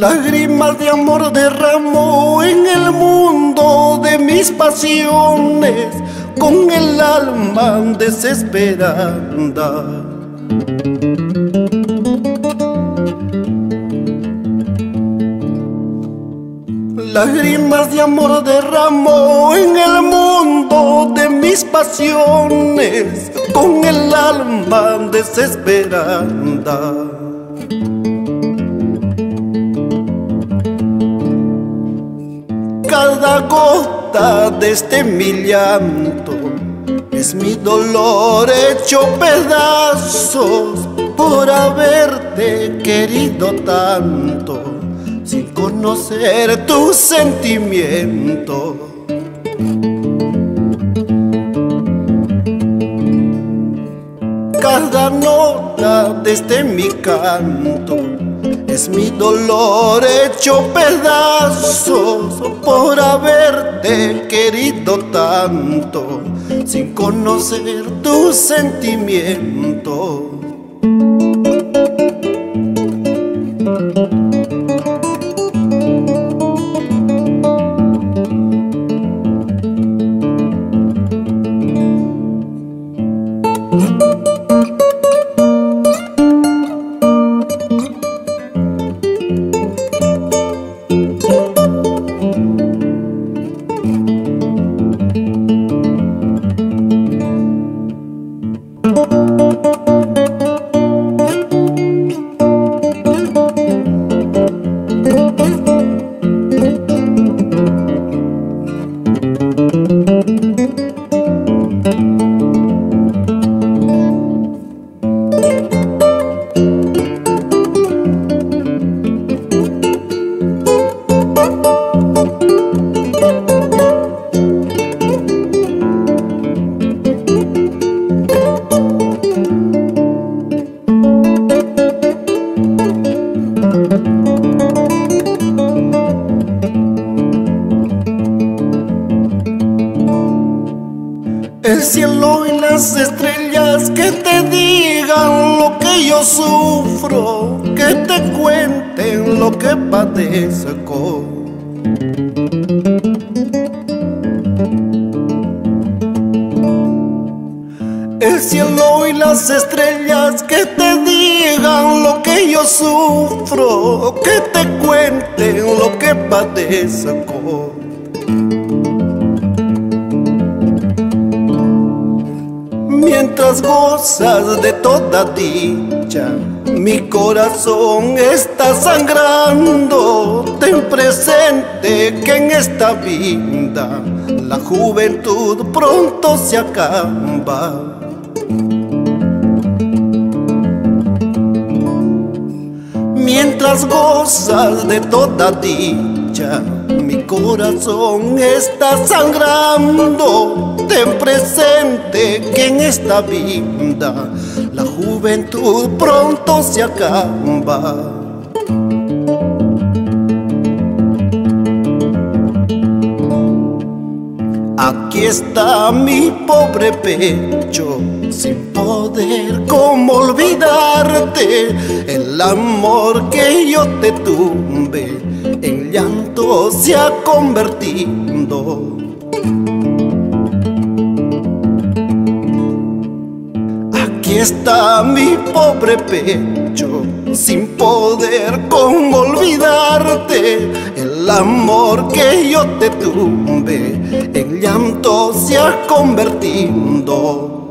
Lágrimas de amor derramó en el mundo de mis pasiones con el alma desesperada. Lágrimas de amor derramó en el mundo de mis pasiones con el alma desesperada. Cada gota de este mi llanto es mi dolor hecho pedazos por haberte querido tanto sin conocer tu sentimiento. Cada nota de este mi canto es mi dolor hecho pedazos por haberte querido tanto sin conocer tu sentimiento. El cielo y las estrellas que te digan lo que yo sufro, que te cuenten lo que padezco. El cielo y las estrellas que te digan lo que yo sufro, que te cuenten lo que padezco. Mientras gozas de toda dicha, mi corazón está sangrando. Ten presente que en esta vida la juventud pronto se acaba. Mientras gozas de toda dicha, corazón está sangrando. Ten presente que en esta vida la juventud pronto se acaba. Aquí está mi pobre pecho, sin poder cómo olvidarte el amor que yo te tuve, se ha convertido. Aquí está mi pobre pecho, sin poder cómo olvidarte el amor que yo te tuve, en llanto se ha convertido.